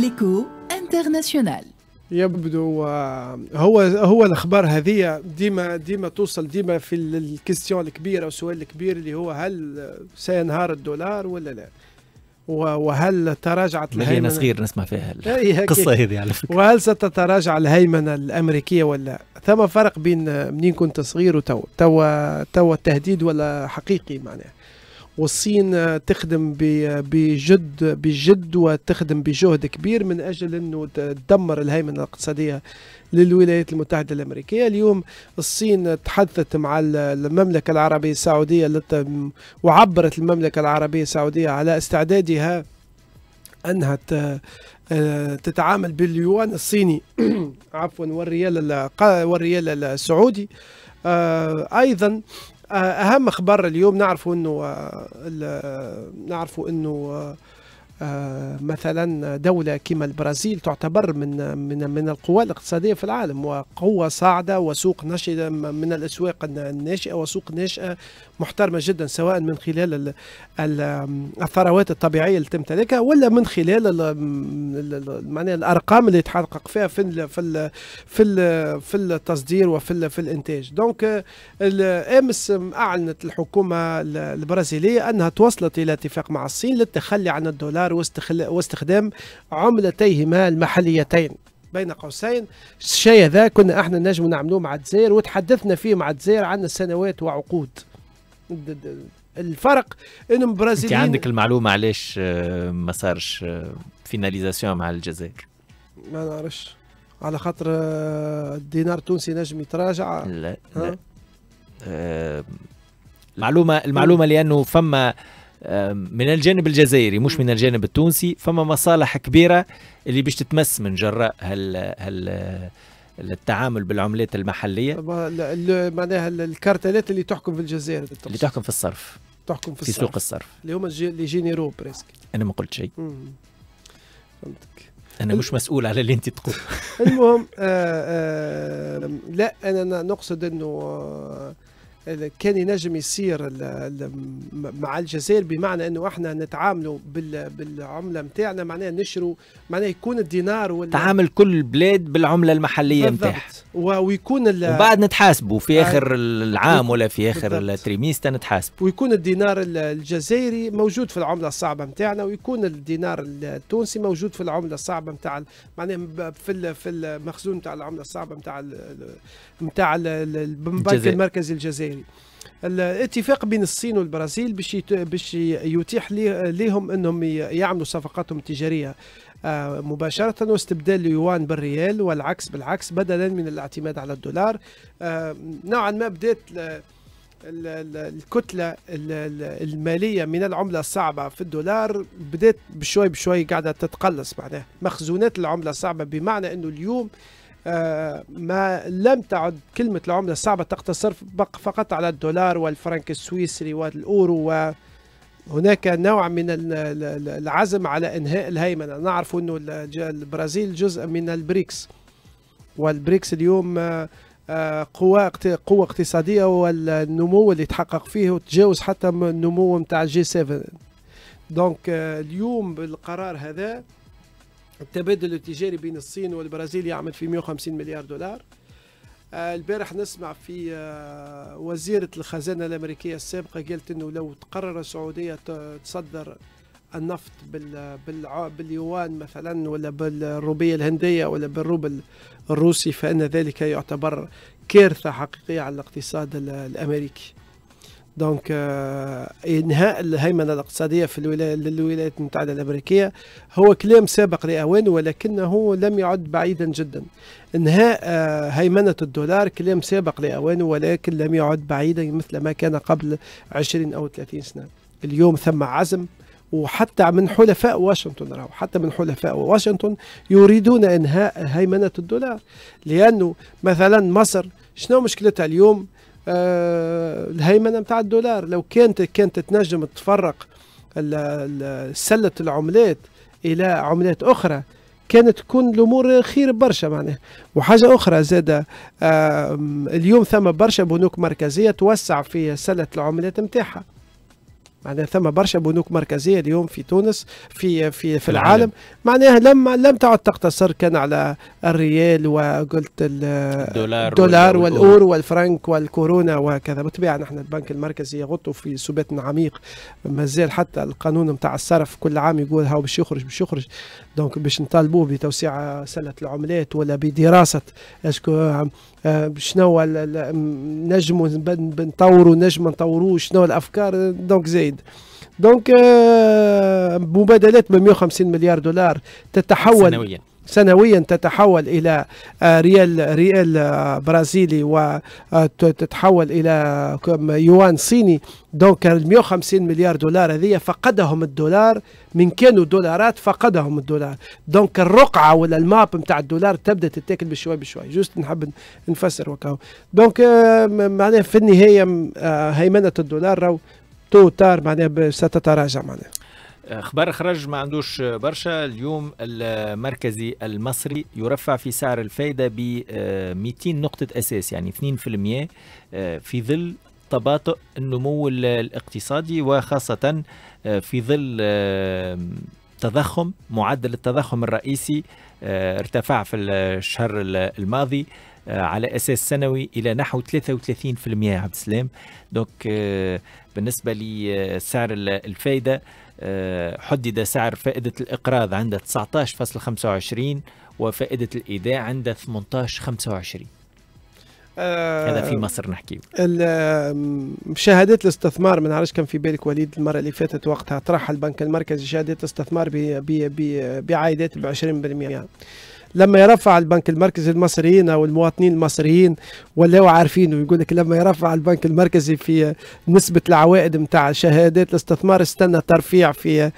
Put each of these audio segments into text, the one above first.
l'éco internationale يبدو هو هو الأخبار هذه ديما ديما توصل ديما في ال question الكبيرة والسؤال الكبير اللي هو هل سينهار الدولار ولا لا؟ وهل تراجعت الهيمنة؟ صغير نسمع فيها القصة هذه على فكرة. وهل ستتراجع الهيمنة الأمريكية ولا ثم فرق بين منين كنت صغير وتو توا توا التهديد ولا حقيقي معناه. والصين تخدم بجد بجد وتخدم بجهد كبير من أجل أنه تدمر الهيمنة الاقتصادية للولايات المتحدة الأمريكية، اليوم الصين تحدثت مع المملكة العربية السعودية وعبرت المملكة العربية السعودية على استعدادها أنها تتعامل باليوان الصيني عفوا والريال والريال السعودي. آه، أيضا أهم أخبار اليوم نعرفوا إنه آه، نعرفوا إنه آه، مثلا دولة كما البرازيل تعتبر من من من القوى الاقتصادية في العالم وقوة صاعدة وسوق نشئة من الأسواق الناشئة وسوق ناشئة محترمة جدا سواء من خلال الثروات الطبيعية اللي تمتلكها ولا من خلال معناها الأرقام اللي تحقق فيها في في في في التصدير وفي في الإنتاج. donc أمس أعلنت الحكومة البرازيلية أنها توصلت إلى اتفاق مع الصين للتخلي عن الدولار واستخدام عملتيهما المحليتين. بين قوسين الشيء ذا كنا إحنا نجم نعملوه مع الجزائر وتحدثنا فيه مع الجزائر عن سنوات وعقود. الفرق انهم البرازيليين انت عندك المعلومة علاش آه، ما صارش finalisation آه، مع الجزائر؟ ما نعرفش. على خاطر آه، الدينار التونسي نجم يتراجع. لا لا. المعلومة المعلومة لأنه فما من الجانب الجزائري مش من الجانب التونسي فما مصالح كبيرة اللي باش تتمس من جراء هال هال التعامل بالعملات المحلية. معناها الكارتلات اللي تحكم في الجزائر اللي تحكم. في الصرف. تحكم في, في سوق الصرف. اللي هما les généraux presque. أنا ما قلت شيء. فهمتك. أنا مش مسؤول على اللي أنت تقول. المهم آآ آآ لا أنا نقصد إنه آه كان ينجم يصير مع الجزائر بمعنى إنه إحنا نتعاملوا بالعملة نتاعنا معناها نشروا معناها يكون الدينار ولا تعامل كل البلاد بالعملة المحلية نتاعها ويكون وبعد نتحاسبوا في آخر العام ولا في آخر ال trimestre نتحاسبوا. ويكون الدينار الجزائري موجود في العملة الصعبة نتاعنا ويكون الدينار التونسي موجود في العملة الصعبة نتاع معناها في في المخزون نتاع العملة الصعبة نتاع نتاع البنك المركزي الجزائري. الاتفاق بين الصين والبرازيل باش باش يتيح لهم أنهم يعملوا صفقاتهم التجارية آه، مباشرة واستبدال اليوان بالريال والعكس بالعكس بدلا من الاعتماد على الدولار. آه، نوعا ما بدأت الكتلة المالية من العملة الصعبة في الدولار بدأت بشوي بشوي قاعدة تتقلص معناها. مخزونات العملة الصعبة بمعنى أنه اليوم ما لم تعد كلمة العملة الصعبة تقتصر فقط على الدولار والفرنك السويسري والأورو وهناك نوع من العزم على إنهاء الهيمنة. نعرف أنه البرازيل جزء من البريكس والبريكس اليوم آه، قوة قوة اقتصادية والنمو اللي تحقق فيه وتجاوز حتى النمو نتاع G7 donc اليوم بالقرار هذا التبادل التجاري بين الصين والبرازيل يعمل في 150 مليار دولار. آه، البارح نسمع في آه، وزيرة الخزانة الأمريكية السابقة قالت أنه لو تقرر السعودية تصدر النفط بال بال باليوان مثلا ولا بالروبية الهندية ولا بالروبل الروسي فإن ذلك يعتبر كارثة حقيقية على الاقتصاد الأمريكي. دونك آه، إنهاء الهيمنة الاقتصادية في الولايات للولايات المتحدة الأمريكية هو كلام سابق لاوانه ولكنه لم يعد بعيدا جدا. إنهاء آه، هيمنة الدولار كلام سابق لاوانه ولكن لم يعد بعيدا مثل ما كان قبل 20 أو 30 سنة. اليوم ثم عزم وحتى من حلفاء واشنطن راهو حتى من حلفاء واشنطن يريدون إنهاء هيمنة الدولار. لأنه مثلا مصر شنو مشكلتها اليوم؟ الهيمنة نتاع الدولار. لو كانت كانت تنجم تفرق سلة العملات إلى عملات أخرى كانت تكون الأمور خير برشا معناها. وحاجة أخرى زاد اليوم ثم برشا بنوك مركزية توسع في سلة العملات نتاعها معناها ثم برشا بنوك مركزية اليوم في تونس في في في العالم. العالم. معناها لم لم تعد تقتصر كان على الريال وقلت ال- الدولار الدولار وال- والأورو والفرنك والكورونا وكذا. بالطبيعه نحن البنك المركزي يغطوا في سبات عميق. مازال حتى القانون نتاع الصرف كل عام يقول هاو باش يخرج باش يخرج. donc باش نطالبوه بتوسيع سلة العملات ولا بدراسة. est-ce que آه، شنو ال- ال- م- نجموا بن- بنطوروا نجم نطوروه شنو الأفكار. donc زايد. donc آه، مبادلات ب 150 مليار دولار تتحول سنويا. سنويا تتحول إلى آه، ريال ريال آه، برازيلي وتتحول إلى يوان صيني. donc ال 150 مليار دولار هذه فقدهم الدولار. من كانوا دولارات فقدهم الدولار. donc الرقعة ولا ال map نتاع الدولار تبدأ تتاكل بشوي بشوي. juste نحب نفسر وكاهو. donc معناها في النهاية هيمنة الدولار راهو تو تار معناها ستتراجع معناها. أخبار خرج ما عندوش برشا. اليوم المركزي المصري يرفع في سعر الفايدة ب 200 نقطة أساس يعني 2% آه، في ظل تباطؤ النمو ال- الاقتصادي وخاصة آه، في ظل آه، تضخم معدل التضخم الرئيسي آه، ارتفع في الشهر ال- الماضي آه، على أساس سنوي إلى نحو 33% يا عبد السلام. دونك آه، بالنسبة لسعر ال- الفايدة آه، حدد سعر فائدة الإقراض عند 19.25 وفائدة الإيداع عند 18.25 هذا في مصر نحكيه. ال- شهادات الاستثمار ما نعرفش كان في بالك وليد المرة اللي فاتت وقتها طرح البنك المركزي شهادات استثمار بعائدات ب 20% لما يرفع البنك المركزي المصريين أو المواطنين المصريين ولاو عارفين ويقول لك لما يرفع البنك المركزي في نسبة العوائد نتاع شهادات الاستثمار استنى ترفيع في ال-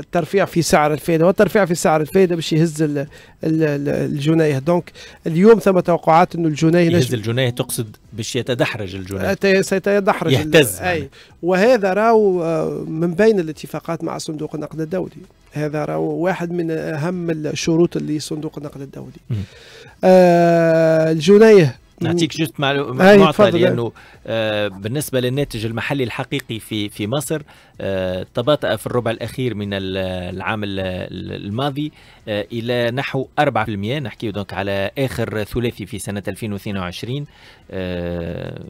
الترفيع في سعر الفائده والترفيع في سعر الفائده باش يهز ال- ال- ال- الجنيه. دونك اليوم ثم توقعات إنه الجنيه يهز الجنيه تقصد باش يتدحرج الجنيه. سيتدحرج يهتز. أي. معناها. وهذا راهو آه، من بين الاتفاقات مع صندوق النقد الدولي. هذا راهو واحد من أهم الشروط اللي صندوق النقد الدولي. آه الجنيه نعطيك جست معطى. لأنه آه، بالنسبة للناتج المحلي الحقيقي في في مصر آه، تباطأ في الربع الأخير من ال- العام ال- ال- الماضي آه، إلى نحو 4% نحكي دونك على آخر ثلاثي في سنة 2022 آه،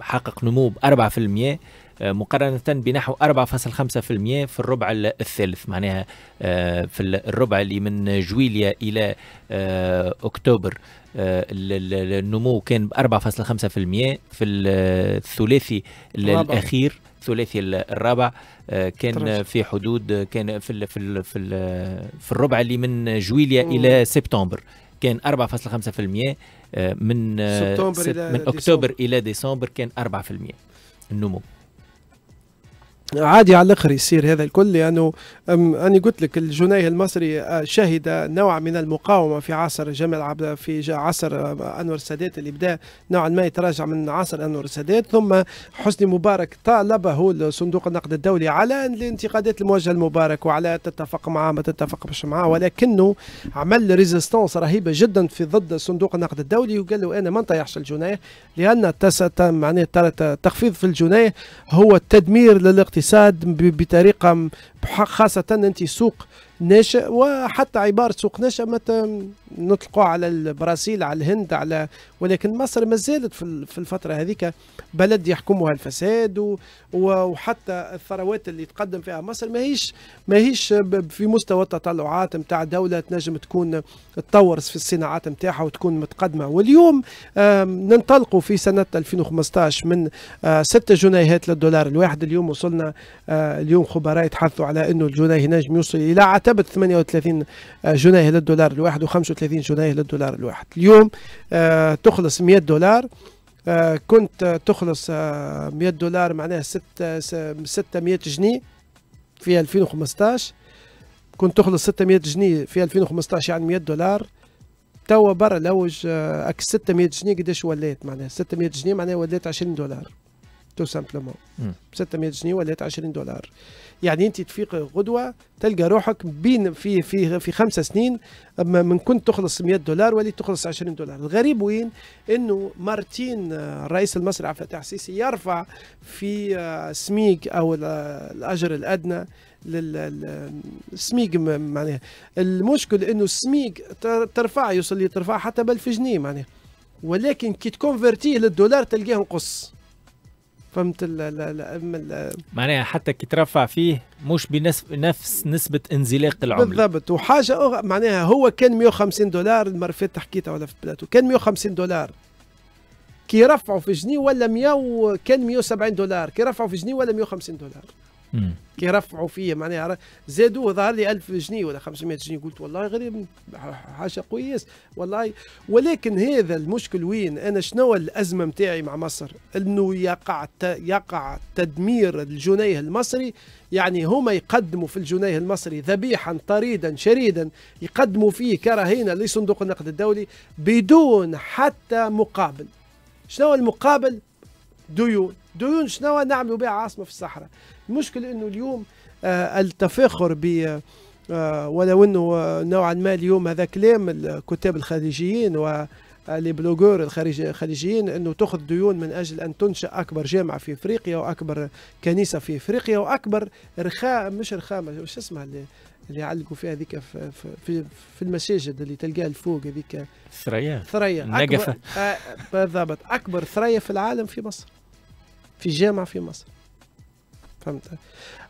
حقق نمو ب 4% آه، مقارنة بنحو 4.5% في الربع ال- الثالث معناها آه، في ال- الربع اللي من جويليا إلى آه، أكتوبر آه، ال- ال- النمو كان ب 4.5% في ال- الثلاثي. الأخير الثلاثي ال- الرابع آه، كان. في حدود كان في ال في ال في, ال في الربع اللي من جويليا مم. إلى سبتمبر كان 4.5% آه، من آه، سبتمبر من ديسمبر. أكتوبر إلى ديسمبر كان 4% النمو عادي على الآخر يصير هذا الكل لأنه أم، أنا قلت لك الجنيه المصري آه، شهد نوع من المقاومة في عصر جمال عبد في عصر آه، أنور السادات اللي بدا نوعا ما يتراجع من عصر أنور السادات ثم حسني مبارك طالبه صندوق النقد الدولي على الانتقادات الموجهة لمبارك وعلى تتفق معه ما تتفقش معه. ولكنه عمل ريزيستانس رهيبة جدا في ضد صندوق النقد الدولي. وقال له أنا ما نطيحش الجنيه لأن معناه تخفيض في الجنيه هو التدمير للاقتصاد ب- بطريقة خاصة أنت سوق ناشئ وحتى عبارة سوق ناشئ نطلقوا على البرازيل على الهند على ولكن مصر ما زالت في ال- في الفترة هذيك بلد يحكمها الفساد وحتى الثروات اللي تقدم فيها مصر ما هيش ما هيش في مستوى التطلعات نتاع دولة تنجم تكون تطور في الصناعات نتاعها وتكون متقدمة. واليوم ننطلقوا في سنة 2015 من 6 جنيهات للدولار الواحد. اليوم وصلنا آه، اليوم خبراء يتحدثوا على إنه الجنيه نجم يوصل إلى عتبه 38 جنيه للدولار الواحد و35 جنيه للدولار الواحد. اليوم آه، تخلص 100 دولار. آه، كنت آه، تخلص آه، 100 دولار معناها 6 600 جنيه في 2015 كنت تخلص 600 جنيه في 2015 يعني 100 دولار. توا برا لوج آه، avec 600 جنيه قداش ولات معناها؟ 600 جنيه معناها ولات 20 دولار. tout simplement مم. 600 جنيه ولات 20 دولار. يعني انت تفيق غدوة تلقى روحك بين في في في خمسة سنين من كنت تخلص 100 دولار وليت تخلص 20 دولار. الغريب وين؟ إنه مرتين آه، الرئيس المصري عبد الفتاح السيسي يرفع في آه، سميك أو ال- الأجر الأدنى للسميك معناها. المشكل إنه السميك تر- ترفع يوصل لي ترفع حتى ب 1000 جنيه معناها. ولكن كي تكونفرتيه للدولار تلقاه نقص. فهمت ال ال معناها حتى كي ترفع فيه مش بنفس نفس نسبة انزلاق العملة. بالضبط. وحاجة أخرى معناها هو كان 150 دولار المره اللي فاتت حكيتها ولا في بلاتو. كان 150 دولار. كي رفعوا في جنيه ولا 100 و- كان 170 دولار. كي رفعوا في جنيه ولا 150 دولار. مم. كي رفعوا فيه معناها زادوه ظهر لي 1000 جنيه ولا 500 جنيه. قلت والله غريب حاجة كويس والله. ولكن هذا المشكل وين؟ أنا شنو الأزمة متاعي مع مصر؟ إنه يقع يقع تدمير الجنيه المصري. يعني هما يقدموا في الجنيه المصري ذبيحا طريدا شريدا يقدموا فيه كرهينه لصندوق النقد الدولي بدون حتى مقابل. شنو المقابل؟ ديون. ديون شنو نعملوا بها عاصمة في الصحراء؟ المشكل إنه اليوم آه التفاخر ب آه ولو إنه آه، نوعا ما اليوم هذا كلام الكتاب الخارجيين و les blogueurs الخارج- الخليجيين إنه تأخذ ديون من أجل أن تنشأ أكبر جامعة في إفريقيا وأكبر كنيسة في إفريقيا وأكبر رخاء مش رخامه وش اسمها اللي اللي يعلقوا فيها هذيك في, في, في, المساجد اللي تلقاها الفوق هذيك؟ ثريا. ثريا. آه بالضبط. أكبر ثريا في العالم في مصر. في جامعة في مصر. فهمت؟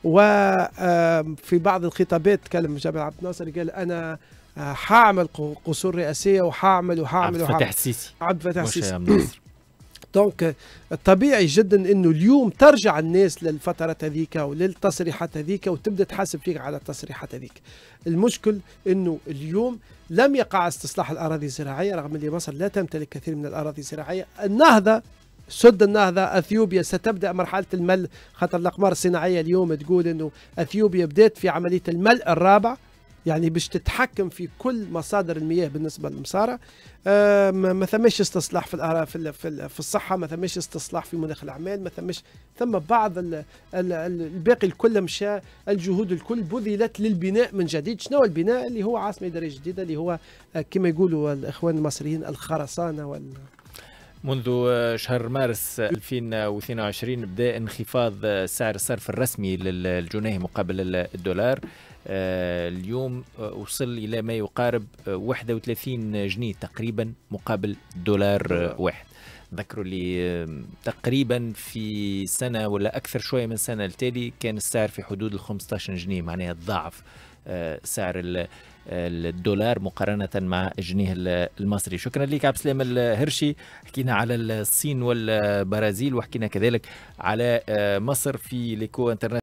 وفي بعض الخطابات تكلم جابر عبد الناصر قال أنا آه، حاعمل قو- قصور رئاسية وحاعمل وحاعمل الفتاح وحاعمل السيسي. عبد الفتاح السيسي. عبد الناصر. دونك طبيعي جدا إنه اليوم ترجع الناس للفترات هذيك وللتصريحات هذيك وتبدأ تحاسب فيك على التصريحات هذيك. المشكل إنه اليوم لم يقع استصلاح الأراضي الزراعية رغم إن مصر لا تمتلك كثير من الأراضي الزراعية. النهضة سد النهضة أثيوبيا. ستبدأ مرحلة المل خاطر الأقمار الصناعية اليوم تقول أنه أثيوبيا بدأت في عملية الملء الرابع يعني باش تتحكم في كل مصادر المياه بالنسبة للمصارى آه، ما ما ثماش استصلاح في في في ال- في الصحة ما ثماش استصلاح في مناخ الأعمال ما ثماش ثم بعض ال ال ال الباقي الكل مشى الجهود الكل بذلت للبناء من جديد. شنو البناء؟ اللي هو عاصمة إدارية جديدة اللي هو آه، كما يقولوا الإخوان المصريين الخرسانة وال منذ شهر مارس 2022 بدأ انخفاض سعر الصرف الرسمي للجنيه مقابل الدولار. آه، اليوم وصل إلى ما يقارب آه، 31 جنيه تقريبا مقابل دولار واحد. ذكروا لي آه، تقريبا في سنة ولا أكثر شوية من سنة التالي كان السعر في حدود ال 15 جنيه معناها الضعف آه، سعر الدولار مقارنة مع الجنيه ال- المصري. شكرا لك عبد السلام الهرشي. حكينا على الصين والبرازيل وحكينا كذلك على آه، مصر في ليكو انترنت